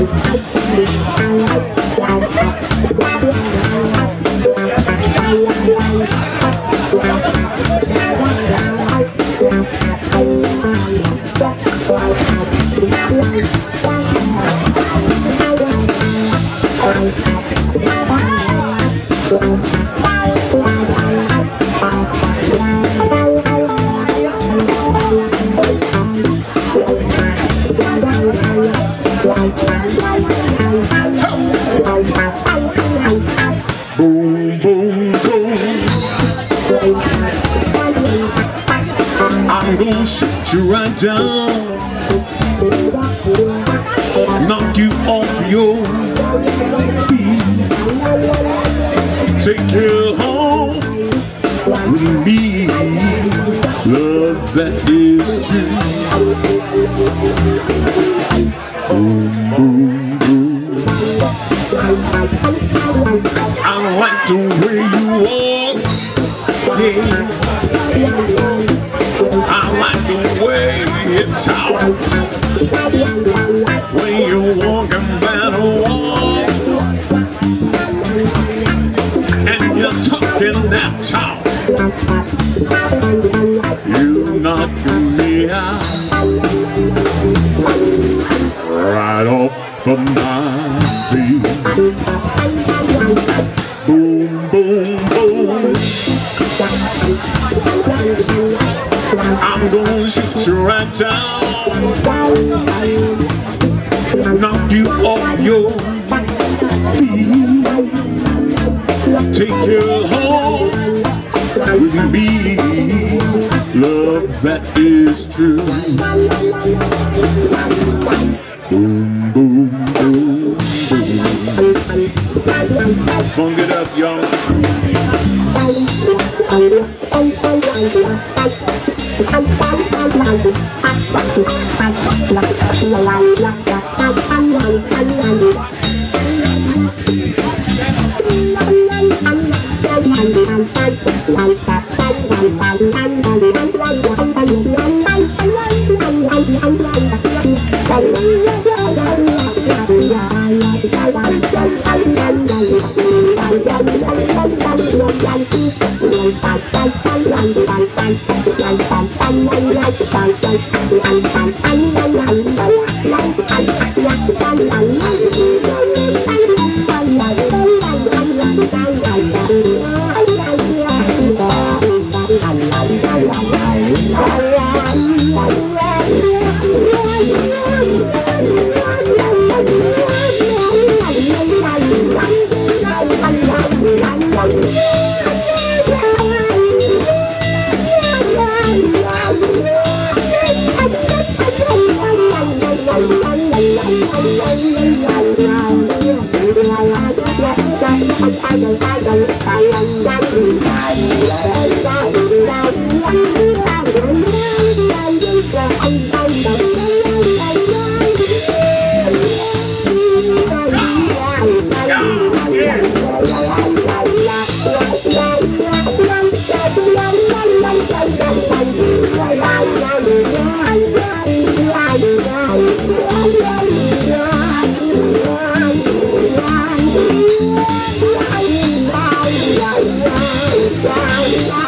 Boom, down. Knock you off your feet. Take you home with me. Love that is true. Boom, boom, boom. I like the way you walk. Yeah. Talk. When you're walking that oh walk. And you're talking that talk. You knocking me out. Right off of my feet. Boom, boom, boom. I'm gonna shoot you right down. Knock you off your feet. Take you home with me. Love that is true. Boom, boom, boom, boom. Funk it up, y'all. I need you Bye.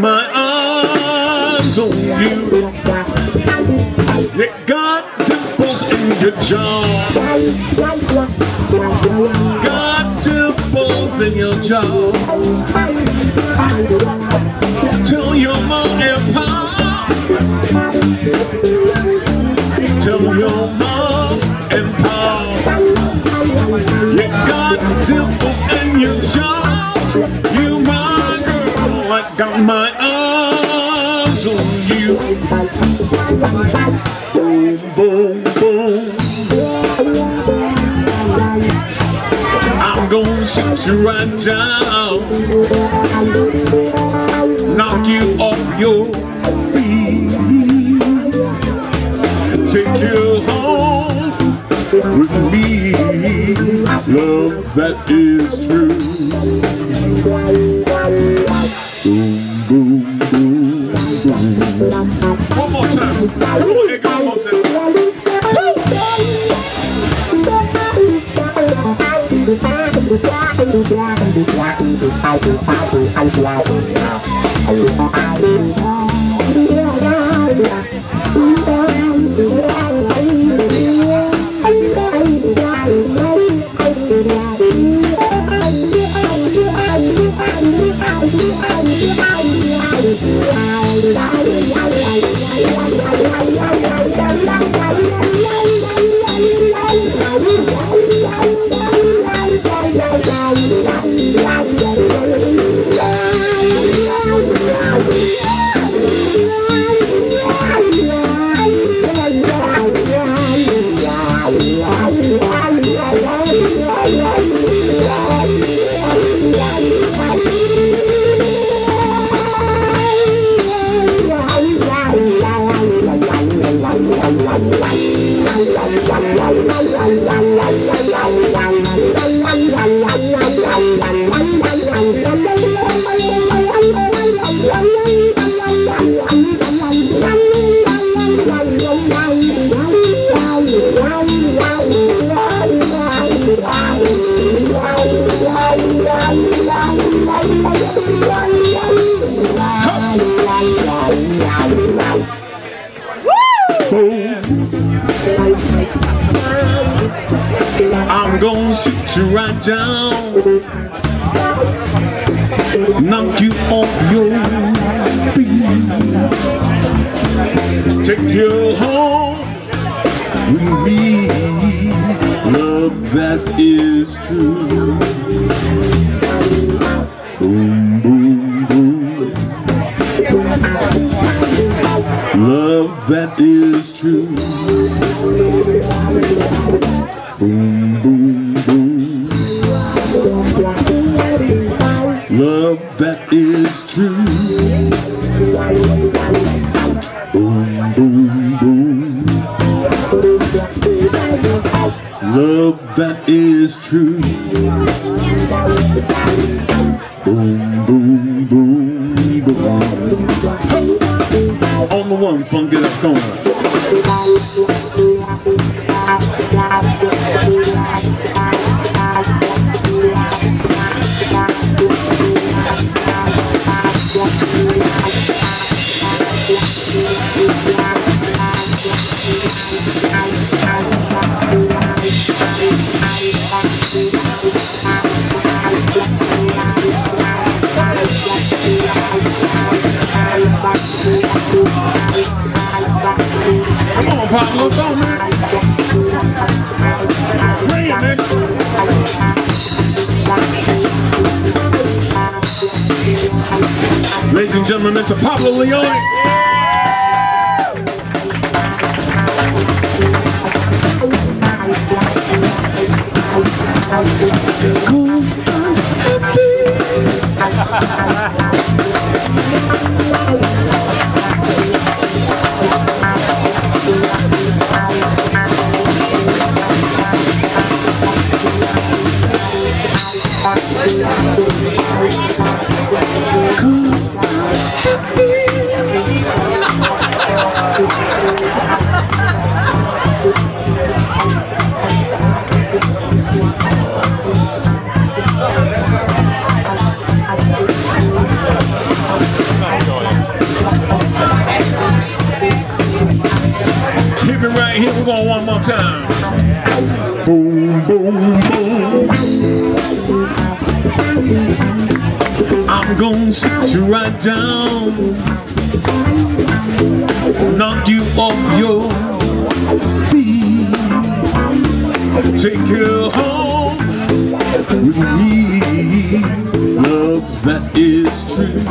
my eyes on you. You got dimples in your jaw. Got dimples in your jaw. Tell your mom Tell your mom and pop You got dimples in your jaw Boom, boom, boom I'm gonna sit you right down. Knock you off your feet. Take you home with me. Love that is true. Boom, boom, Bye. Wow. I'm gonna sit you right down. Knock you off your feet. Take you home with me. Love that is true. Boom, boom that is true Boom, boom, boom. Love that is true. Boom, boom, boom. Love that is true. Boom, boom, The one, funk it up, corner. Ladies and gentlemen, Mr. Pablo Leoni. Down knock you off your feet, take you home with me. Love that is true.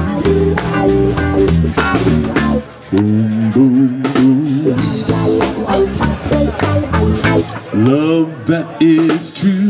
Boom, boom, boom. Love that is true.